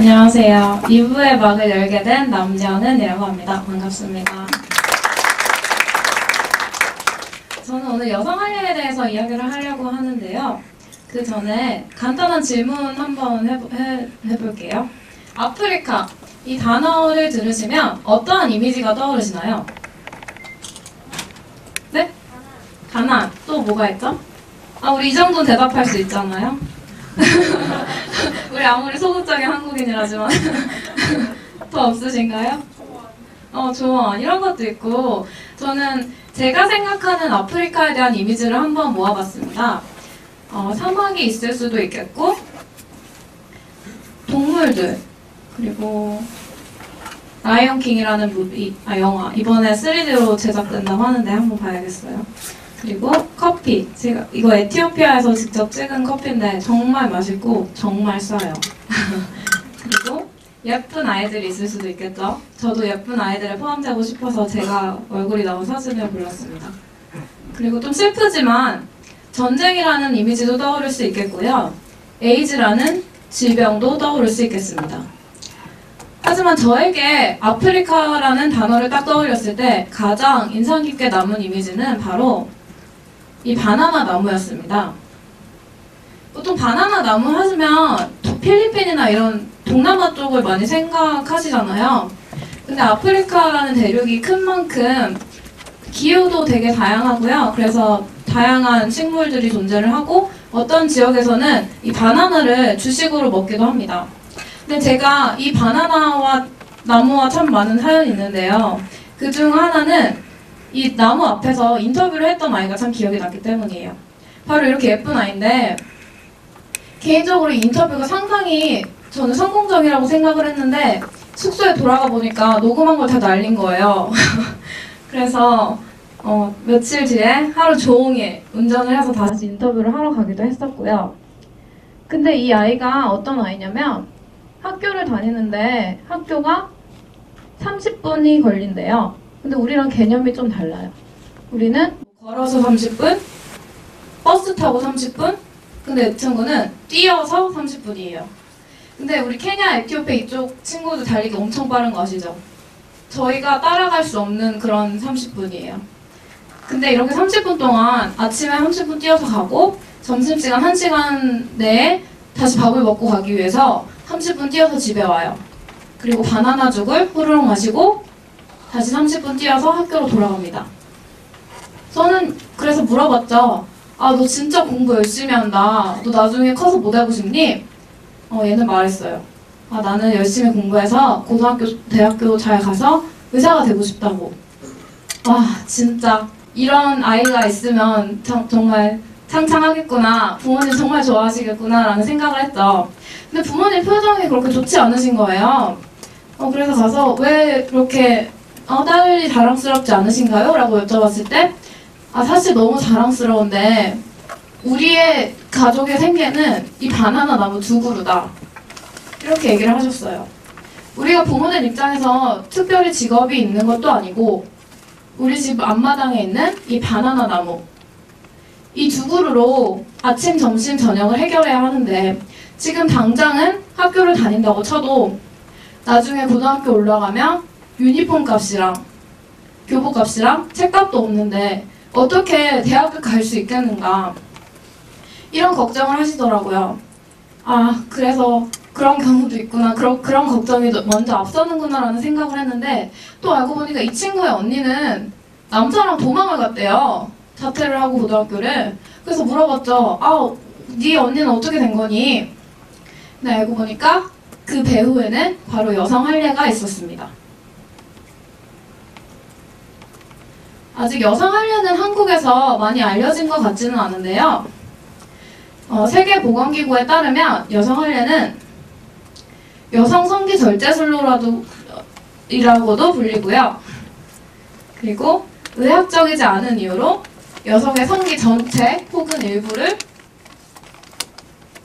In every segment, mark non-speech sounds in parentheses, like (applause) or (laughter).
안녕하세요. 2부의 막을 열게 된 남녀는이라고 합니다. 반갑습니다. 저는 오늘 여성 할례에 대해서 이야기를 하려고 하는데요. 그 전에 간단한 질문 한번 해보, 해, 해볼게요. 아프리카 이 단어를 들으시면 어떠한 이미지가 떠오르시나요? 네? 가난 또 뭐가 있죠? 아 우리 이 정도는 대답할 수 있잖아요. (laughs) 우리 아무리 소극적인 한국인이라지만 (laughs) 더 없으신가요? 어 좋아 이런 것도 있고 저는 제가 생각하는 아프리카에 대한 이미지를 한번 모아봤습니다. 어, 사막이 있을 수도 있겠고 동물들 그리고 라이언킹이라는 무비, 아 영화 이번에 3D로 제작된다고 하는데 한번 봐야겠어요. 그리고 커피 제가 이거 에티오피아에서 직접 찍은 커피인데 정말 맛있고 정말 싸요. (laughs) 그리고 예쁜 아이들이 있을 수도 있겠죠. 저도 예쁜 아이들에 포함되고 싶어서 제가 얼굴이 나온 사진을 골랐습니다. 그리고 좀 슬프지만 전쟁이라는 이미지도 떠오를 수 있겠고요. 에이즈라는 질병도 떠오를 수 있겠습니다. 하지만 저에게 아프리카라는 단어를 딱 떠올렸을 때 가장 인상 깊게 남은 이미지는 바로 이 바나나 나무였습니다. 보통 바나나 나무 하시면 필리핀이나 이런 동남아 쪽을 많이 생각하시잖아요. 근데 아프리카라는 대륙이 큰 만큼 기후도 되게 다양하고요. 그래서 다양한 식물들이 존재를 하고 어떤 지역에서는 이 바나나를 주식으로 먹기도 합니다. 근데 제가 이 바나나와 나무와 참 많은 사연이 있는데요. 그 중 하나는 이 나무 앞에서 인터뷰를 했던 아이가 참 기억이 났기 때문이에요. 바로 이렇게 예쁜 아이인데 개인적으로 이 인터뷰가 상당히 저는 성공적이라고 생각을 했는데 숙소에 돌아가 보니까 녹음한 걸 다 날린 거예요. (laughs) 그래서 어, 며칠 뒤에 하루 종일 운전을 해서 다시 인터뷰를 하러 가기도 했었고요. 근데 이 아이가 어떤 아이냐면 학교를 다니는데 학교가 30분이 걸린대요. 근데 우리랑 개념이 좀 달라요. 우리는 걸어서 30분, 버스 타고 30분, 근데 이 친구는 뛰어서 30분이에요. 근데 우리 케냐, 에티오피아 이쪽 친구들 달리기 엄청 빠른 거 아시죠? 저희가 따라갈 수 없는 그런 30분이에요. 근데 이렇게 30분 동안 아침에 30분 뛰어서 가고 점심시간 1시간 내에 다시 밥을 먹고 가기 위해서 30분 뛰어서 집에 와요. 그리고 바나나 죽을 후루룩 마시고 다시 30분 뛰어서 학교로 돌아갑니다. 저는 그래서 물어봤죠. 아, 너 진짜 공부 열심히 한다. 너 나중에 커서 뭐 되고 싶니? 어, 얘는 말했어요. 아, 나는 열심히 공부해서 고등학교, 대학교 잘 가서 의사가 되고 싶다고. 와, 진짜. 이런 아이가 있으면 참, 정말 창창하겠구나. 부모님 정말 좋아하시겠구나라는 생각을 했죠. 근데 부모님 표정이 그렇게 좋지 않으신 거예요. 어, 그래서 가서 왜 그렇게 어, 딸이 자랑스럽지 않으신가요? 라고 여쭤봤을 때 아, 사실 너무 자랑스러운데 우리의 가족의 생계는 이 바나나 나무 두 그루다. 이렇게 얘기를 하셨어요. 우리가 부모님 입장에서 특별히 직업이 있는 것도 아니고 우리 집 앞마당에 있는 이 바나나 나무 이 두 그루로 아침, 점심, 저녁을 해결해야 하는데 지금 당장은 학교를 다닌다고 쳐도 나중에 고등학교 올라가면 유니폼 값이랑 교복 값이랑 책값도 없는데 어떻게 대학을 갈 수 있겠는가 이런 걱정을 하시더라고요. 아 그래서 그런 경우도 있구나 그런 그런 걱정이 먼저 앞서는구나라는 생각을 했는데 또 알고 보니까 이 친구의 언니는 남자랑 도망을 갔대요. 자퇴를 하고 고등학교를 그래서 물어봤죠. 아 네 언니는 어떻게 된 거니? 근데 알고 보니까 그 배후에는 바로 여성 할례가 있었습니다. 아직 여성 할례는 한국에서 많이 알려진 것 같지는 않은데요. 어, 세계보건기구에 따르면 여성 할례는 여성 성기 절제술로라도 이라고도 불리고요. 그리고 의학적이지 않은 이유로 여성의 성기 전체 혹은 일부를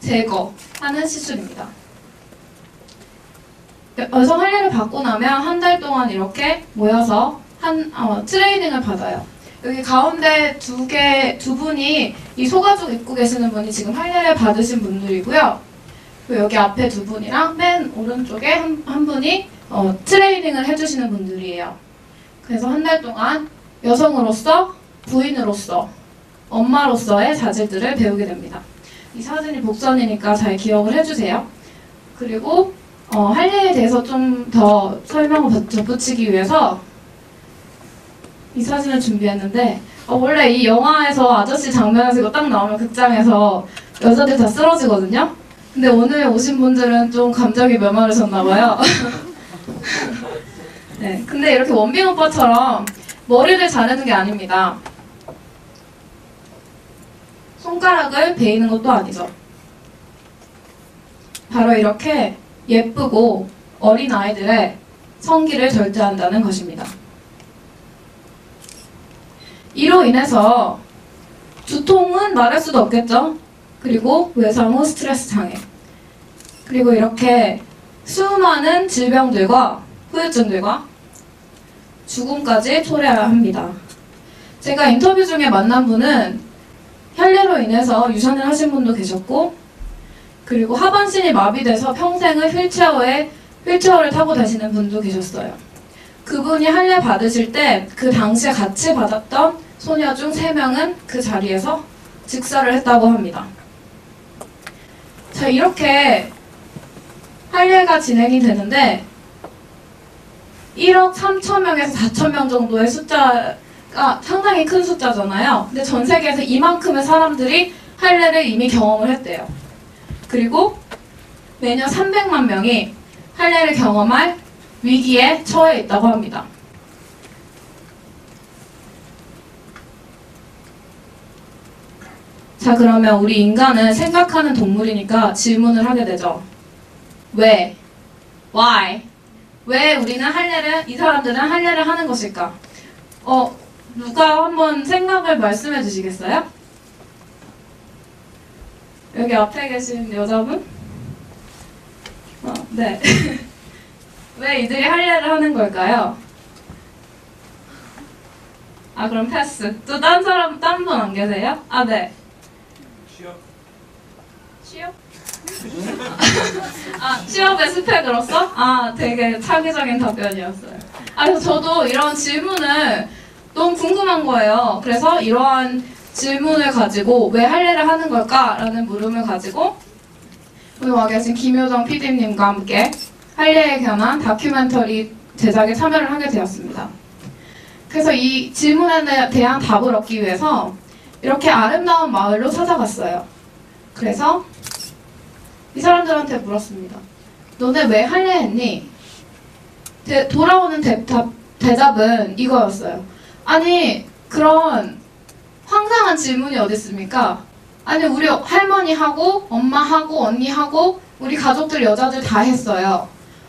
제거하는 시술입니다. 여성 할례를 받고 나면 한 달 동안 이렇게 모여서 한 어, 트레이닝을 받아요. 여기 가운데 두 개, 두 분이 이 소가죽 입고 계시는 분이 지금 할례를 받으신 분들이고요. 그리고 여기 앞에 두 분이랑 맨 오른쪽에 한, 한 분이 어, 트레이닝을 해주시는 분들이에요. 그래서 한 달 동안 여성으로서, 부인으로서, 엄마로서의 자질들을 배우게 됩니다. 이 사진이 복선이니까 잘 기억을 해주세요. 그리고 어, 할례에 대해서 좀 더 설명을 덧붙이기 위해서 이 사진을 준비했는데 어, 원래 이 영화에서 아저씨 장면에서 이거 딱 나오면 극장에서 여자들 다 쓰러지거든요. 근데 오늘 오신 분들은 좀 감정이 메마르셨나 봐요. (laughs) 네, 근데 이렇게 원빈 오빠처럼 머리를 자르는 게 아닙니다. 손가락을 베이는 것도 아니죠. 바로 이렇게 예쁘고 어린 아이들의 성기를 절제한다는 것입니다. 이로 인해서 두통은 말할 수도 없겠죠. 그리고 외상 후 스트레스 장애. 그리고 이렇게 수많은 질병들과 후유증들과 죽음까지 초래해야 합니다. 제가 인터뷰 중에 만난 분은 혈례로 인해서 유산을 하신 분도 계셨고, 그리고 하반신이 마비돼서 평생을 휠체어에 휠체어를 타고 다니는 분도 계셨어요. 그분이 할례 받으실 때 그 당시에 같이 받았던 소녀 중 3명은 그 자리에서 즉사를 했다고 합니다. 자, 이렇게 할례가 진행이 되는데 1억 3천 명에서 4천 명 정도의 숫자가 상당히 큰 숫자잖아요. 근데 전 세계에서 이만큼의 사람들이 할례를 이미 경험을 했대요. 그리고 매년 300만 명이 할례를 경험할 위기에 처해 있다고 합니다. 자, 그러면 우리 인간은 생각하는 동물이니까 질문을 하게 되죠. 왜? Why? 왜 우리는 할례를, 이 사람들은 할례를 하는 것일까? 어, 누가 한번 생각을 말씀해 주시겠어요? 여기 앞에 계신 여자분? 어, 네. (laughs) 왜 이들이 할례를 하는 걸까요? 아, 그럼 패스. 또 딴 사람, 딴 분 안 계세요? 아, 네. 취업? 아, 취업의 스펙으로서? 아, 되게 창의적인 답변이었어요. 아, 저도 이런 질문을 너무 궁금한 거예요. 그래서 이러한 질문을 가지고 왜 할례를 하는 걸까라는 물음을 가지고 오늘 와 계신 김효정 PD님과 함께 할례에 관한 다큐멘터리 제작에 참여를 하게 되었습니다. 그래서 이 질문에 대한 답을 얻기 위해서 이렇게 아름다운 마을로 찾아갔어요. 그래서 이 사람들한테 물었습니다. 너네 왜 할례했니? 대- 돌아오는 대 답, 대답은 이거였어요. 아니 그런 황당한 질문이 어디 있습니까? 아니 우리 할머니하고 엄마하고 언니하고 우리 가족들 여자들 다 했어요.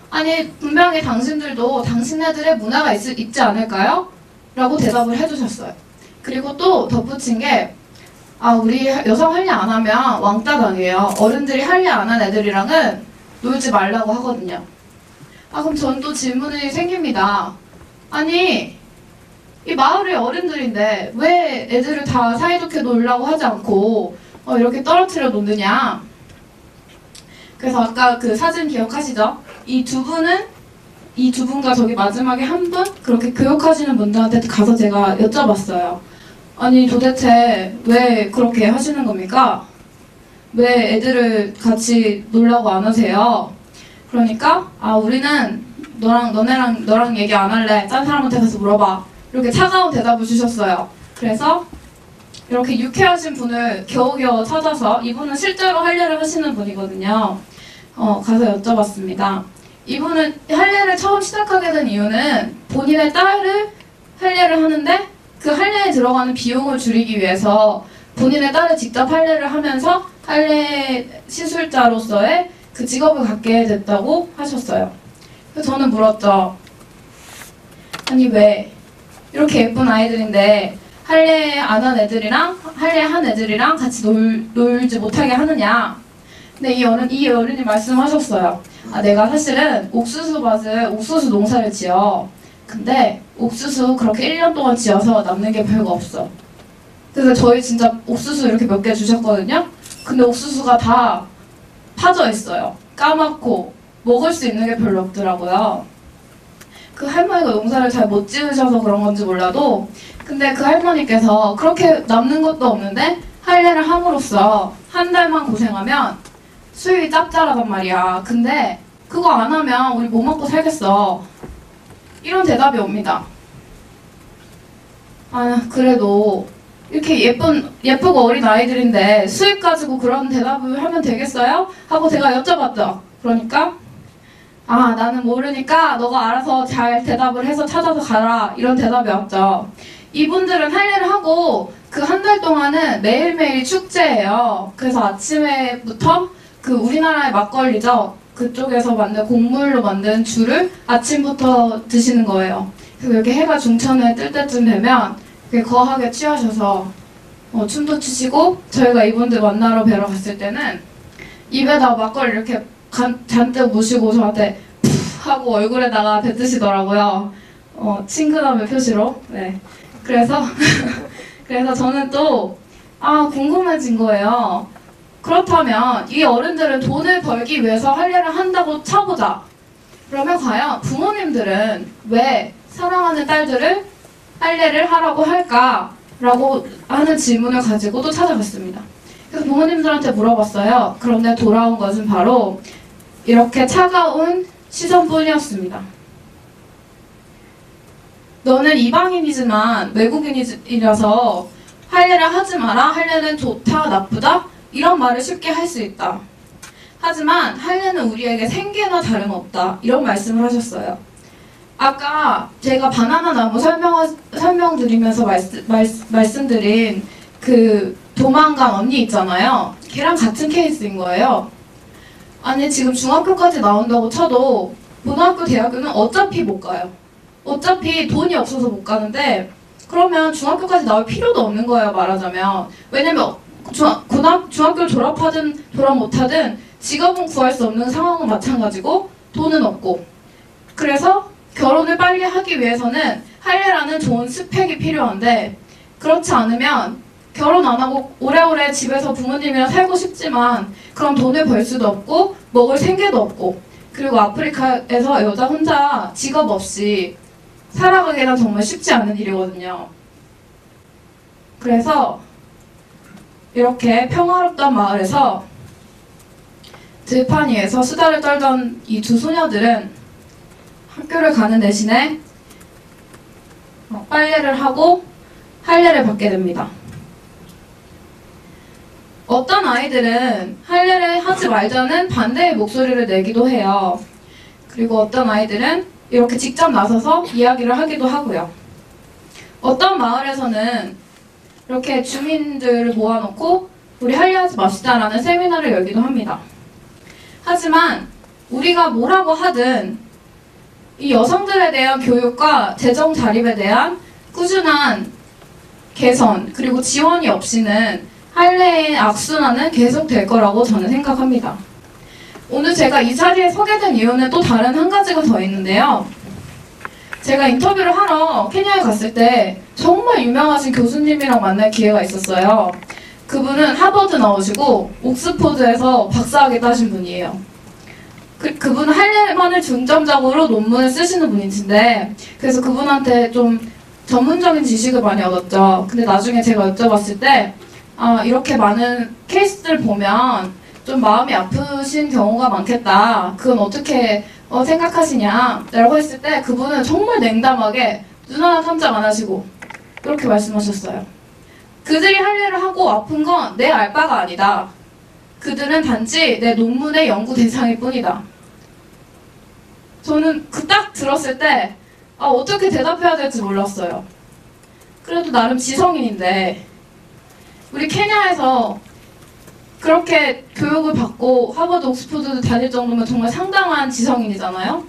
아니 분명히 당신들도 당신네들의 문화가 있, 있지 않을까요? 라고 대답을 해주셨어요. 그리고 또 덧붙인 게 아, 우리 여성 할례 안 하면 왕따 당해요. 어른들이 할례 안한 애들이랑은 놀지 말라고 하거든요. 아, 그럼 전 또 질문이 생깁니다. 아니, 이 마을의 어른들인데 왜 애들을 다 사이좋게 놀라고 하지 않고 어, 이렇게 떨어뜨려 놓느냐? 그래서 아까 그 사진 기억하시죠? 이 두 분은 이 두 분과 저기 마지막에 한 분 그렇게 교육하시는 분들한테 가서 제가 여쭤봤어요. 아니 도대체 왜 그렇게 하시는 겁니까? 왜 애들을 같이 놀라고 안 하세요? 그러니까 아 우리는 너랑 너네랑 너랑 얘기 안 할래. 딴 사람한테 가서 물어봐. 이렇게 차가운 대답을 주셨어요. 그래서 이렇게 유쾌하신 분을 겨우겨우 찾아서 이분은 실제로 할례를 하시는 분이거든요. 어, 가서 여쭤봤습니다. 이분은 할례를 처음 시작하게 된 이유는 본인의 딸을 할례를 하는데 그 할례에 들어가는 비용을 줄이기 위해서 본인의 딸을 직접 할례를 하면서 할례 시술자로서의 그 직업을 갖게 됐다고 하셨어요. 그래서 저는 물었죠. 아니 왜 이렇게 예쁜 아이들인데 할례 안 한 애들이랑 할례 한 애들이랑 같이 놀, 놀지 못하게 하느냐? 근데 이 어른 이 어른이 말씀하셨어요. 아 내가 사실은 옥수수 밭을 옥수수 농사를 지어. 근데 옥수수 그렇게 1년 동안 지어서 남는 게 별거 없어. 그래서 저희 진짜 옥수수 이렇게 몇 개 주셨거든요. 근데 옥수수가 다 파져 있어요. 까맣고 먹을 수 있는 게 별로 없더라고요. 그 할머니가 농사를 잘 못 지으셔서 그런 건지 몰라도 근데 그 할머니께서 그렇게 남는 것도 없는데 할례를 함으로써 한 달만 고생하면 수입이 짭짤하단 말이야. 근데 그거 안 하면 우리 뭐 먹고 살겠어. 이런 대답이 옵니다. 아, 그래도 이렇게 예쁜, 예쁘고 어린 아이들인데 수입 가지고 그런 대답을 하면 되겠어요? 하고 제가 여쭤봤죠. 그러니까, 아, 나는 모르니까 너가 알아서 잘 대답을 해서 찾아서 가라. 이런 대답이 왔죠. 이분들은 할례를 하고 그 한 달 동안은 매일매일 축제예요. 그래서 아침에부터 그 우리나라의 막걸리죠. 그쪽에서 만든 곡물로 만든 주를 아침부터 드시는 거예요. 그래서 이렇게 해가 중천에 뜰 때쯤 되면 거하게 취하셔서 어, 춤도 추시고 저희가 이분들 만나러 뵈러 갔을 때는 입에다 막걸리 이렇게 간- 잔뜩 무시고 저한테 푸 하고 얼굴에다가 뱉으시더라고요. 어, 친근함의 표시로. 네. 그래서 (laughs) 그래서 저는 또 아, 궁금해진 거예요. 그렇다면 이 어른들은 돈을 벌기 위해서 할례를 한다고 쳐보자. 그러면 과연 부모님들은 왜 사랑하는 딸들을 할례를 하라고 할까? 라고 하는 질문을 가지고 또 찾아갔습니다. 그래서 부모님들한테 물어봤어요. 그런데 돌아온 것은 바로 이렇게 차가운 시선뿐이었습니다. 너는 이방인이지만 외국인이라서 할례를 하지 마라. 할례는 좋다, 나쁘다. 이런 말을 쉽게 할 수 있다. 하지만 할례는 우리에게 생계나 다름없다. 이런 말씀을 하셨어요. 아까 제가 바나나 나무 설명, 설명드리면서 말씀드린 그 도망간 언니 있잖아요. 걔랑 같은 케이스인 거예요. 아니, 지금 중학교까지 나온다고 쳐도 고등학교, 대학교는 어차피 못 가요. 어차피 돈이 없어서 못 가는데 그러면 중학교까지 나올 필요도 없는 거예요, 말하자면. 왜냐면 중학, 고등, 중학교를 졸업하든 졸업 못하든 직업은 구할 수 없는 상황은 마찬가지고 돈은 없고. 그래서 결혼을 빨리 하기 위해서는 할례라는 좋은 스펙이 필요한데 그렇지 않으면 결혼 안 하고 오래오래 집에서 부모님이랑 살고 싶지만 그럼 돈을 벌 수도 없고 먹을 생계도 없고 그리고 아프리카에서 여자 혼자 직업 없이 살아가기는 정말 쉽지 않은 일이거든요. 그래서 이렇게 평화롭던 마을에서 들판 위에서 수다를 떨던 이 두 소녀들은 학교를 가는 대신에 어, 빨래를 하고 할례를 받게 됩니다. 어떤 아이들은 할례를 하지 말자는 반대의 목소리를 내기도 해요. 그리고 어떤 아이들은 이렇게 직접 나서서 이야기를 하기도 하고요. 어떤 마을에서는 이렇게 주민들을 모아놓고 우리 할례하지 맙시다라는 세미나를 열기도 합니다. 하지만 우리가 뭐라고 하든 이 여성들에 대한 교육과 재정 자립에 대한 꾸준한 개선 그리고 지원이 없이는 할례의 악순환은 계속될 거라고 저는 생각합니다. 오늘 제가 이 자리에 서게 된 이유는 또 다른 한 가지가 더 있는데요. 제가 인터뷰를 하러 케냐에 갔을 때 정말 유명하신 교수님이랑 만날 기회가 있었어요. 그분은 하버드 나오시고 옥스포드에서 박사학위 따신 분이에요. 그, 그분은 할례만을 중점적으로 논문을 쓰시는 분이신데 그래서 그분한테 좀 전문적인 지식을 많이 얻었죠. 근데 나중에 제가 여쭤봤을 때 아, 이렇게 많은 케이스들 보면 좀 마음이 아프신 경우가 많겠다. 그건 어떻게 어, 생각하시냐? 라고 했을 때 그분은 정말 냉담하게 눈 하나 깜짝 안 하시고 이렇게 말씀하셨어요. 그들이 할례를 하고 아픈 건 내 알바가 아니다. 그들은 단지 내 논문의 연구 대상일 뿐이다. 저는 그 딱 들었을 때 아, 어떻게 대답해야 될지 몰랐어요. 그래도 나름 지성인인데 우리 케냐에서 그렇게 교육을 받고 하버드 옥스퍼드 다닐 정도면 정말 상당한 지성인이잖아요.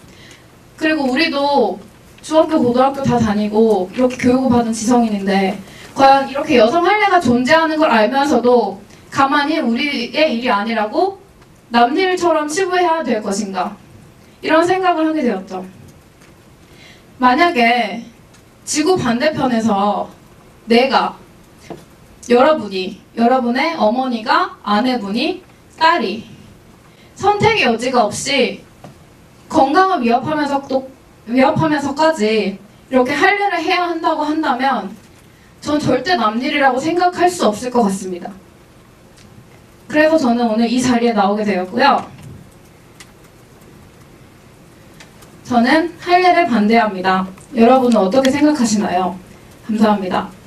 그리고 우리도 중학교, 고등학교 다 다니고 이렇게 교육을 받은 지성인인데 과연 이렇게 여성 할례가 존재하는 걸 알면서도 가만히 우리의 일이 아니라고 남 일처럼 치부해야 될 것인가 이런 생각을 하게 되었죠. 만약에 지구 반대편에서 내가 여러분이 여러분의 어머니가 아내분이 딸이 선택의 여지가 없이 건강을 위협하면서 또 위협하면서까지 이렇게 할 일을 해야 한다고 한다면 전 절대 남일이라고 생각할 수 없을 것 같습니다. 그래서 저는 오늘 이 자리에 나오게 되었고요. 저는 할 일을 반대합니다. 여러분은 어떻게 생각하시나요? 감사합니다.